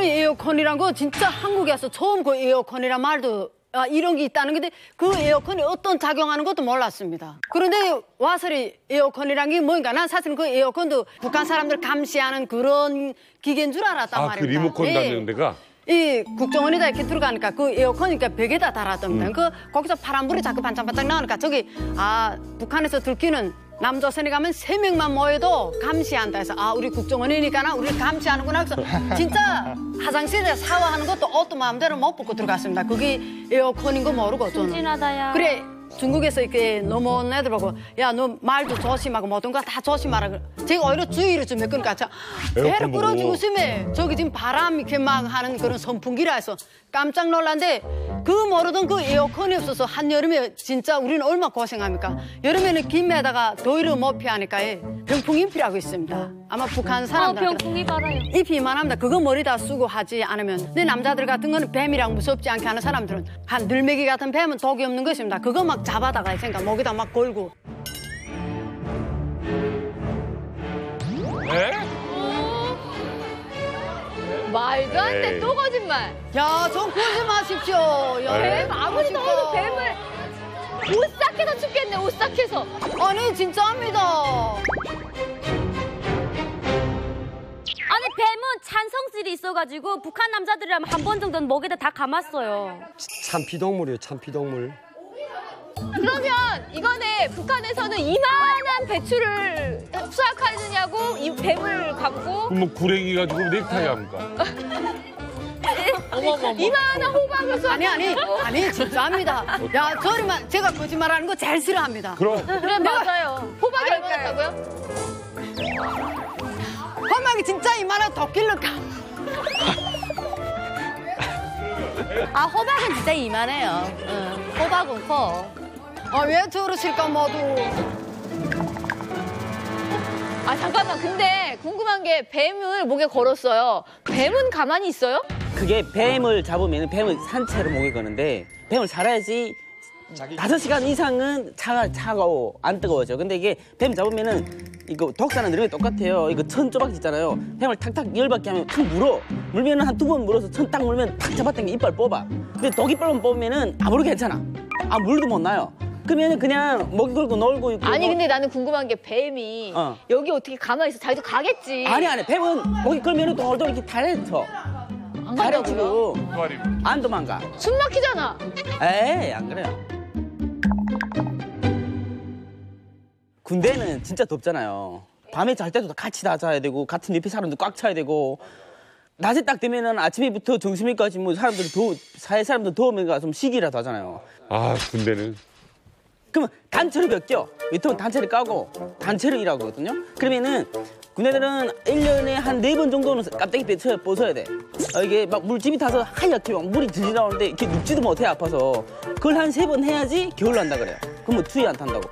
저는 에어컨이란 거 진짜 한국에서 처음 그 에어컨이란 말도 아, 이런 게 있다는 건데 그 에어컨이 어떤 작용하는 것도 몰랐습니다. 그런데 와서리 에어컨이란 게 뭔가 난 사실 그 에어컨도 북한 사람들 감시하는 그런 기계인 줄 알았단 아, 그 말입니다. 리모컨 예. 달리는 데가? 이 국정원에다 이렇게 들어가니까 그 에어컨이니까 벽에다 달았답니다. 음. 그 거기서 파란불이 자꾸 반짝반짝 나오니까 저기 아 북한에서 들키는 남조선에 가면 세 명만 모여도 감시한다 해서 아 우리 국정원이니까 우리 감시하는구나 그래서 진짜 화장실에 샤워하는 것도 옷도 마음대로 못 벗고 들어갔습니다. 그게 에어컨인 거 모르고 저는. 순진하다야. 그래 중국에서 이렇게 넘어온 애들 보고 야 너 말도 조심하고 모든 거 다 조심하라 그래. 제가 오히려 주의를 좀 했으니까 저 배를 에어컨 보고. 끌어주고 있으면 저기 지금 바람 이렇게 막 하는 그런 선풍기라 해서 깜짝 놀란데 그 모르던 그 에어컨이 없어서 한여름에 진짜 우리는 얼마나 고생합니까 여름에는 김에다가 더위를 못 피하니까 병풍 입히라고 있습니다 아마 북한 어, 사람들 병풍이 빨아요. 잎이 이만 합니다. 그거 머리다 쓰고 하지 않으면 내 남자들 같은 거는 뱀이랑 무섭지 않게 하는 사람들은 한 늘메기 같은 뱀은 독이 없는 것입니다. 그거 막 잡아다가 생각 목에다 막 걸고 돼. 에이. 또 거짓말. 야좀 그러지 마십시오. 야, 뱀? 뱀 아무리 더워도 뱀을 오싹해서 춥겠네. 오싹해서. 아니 진짜입니다. 아니 뱀은 찬성질이 있어가지고 북한 남자들이라면 한 번 정도는 목에다 다 감았어요. 참피동물이에요, 참피동물. 그러면 이거네 북한에서는 이만한 배추를 수확하느냐고 이 뱀을 감고 그럼 뭐 구랭이 가지고 넥타이 합니까? 이만한 호박을 수확. 아니 아니 아니 진짜입니다. 야 저리만 제가 거짓말하는 거 제일 싫어합니다. 그럼 그래 맞아요. 호박이 얼마나 다고요? 호박이 진짜 이만한 도끼를 가. 아 호박은 진짜 이만해요. 응. 호박은 커. 아왜 저러실까 모두. 아 잠깐만 근데 궁금한 게 뱀을 목에 걸었어요. 뱀은 가만히 있어요? 그게 뱀을 잡으면 뱀을 산채로 목에 거는데 뱀을 살아야지 다섯 시간 이상은 차가 차가워 안 뜨거워져. 근데 이게 뱀 잡으면은 이거 독사는 느낌이 똑같아요. 이거 천 조각 있잖아요. 뱀을 탁탁 열받게 하면 탁 물어. 물면은 한 두 번 물어서 천 딱 물면 탁 잡았던 게 이빨 뽑아. 근데 독 이빨만 뽑으면은 아무리 괜찮아. 아 물도 못 나요. 그러면은 그냥 먹이 걸고 놀고 있고. 아니 뭐- 근데 나는 궁금한 게 뱀이 어. 여기 어떻게 가만히 있어? 자기도 가겠지. 아니 아니 뱀은 먹이 걸면은 돌돌 이렇게 달려쳐. 안 간다고요? 안 도망가. 숨 막히잖아. 에이 안 그래요. 군대는 진짜 덥잖아요. 밤에 잘 때도 다 같이 다 자야 되고 같은 옆에 사람들 꽉 차야 되고 낮에 딱 되면은 아침에부터 점심까지 뭐 사람들이 더 사회 사람들 더우면 좀 쉬기라도 하잖아요. 아 군대는 그러면 단체로 몇 밑으로 단체를 까고 단체로 일하거든요. 그러면은 군대들은 일년에 한 네 번 정도는 깜짝이 벗어야, 벗어야 돼. 어, 이게 막 물집이 타서 하얗게 막 물이 질질 나오는데 이렇게 눕지도 못해 아파서 그걸 한 세 번 해야지 겨울 난다 그래요. 그럼 뭐 추위 안 탄다고.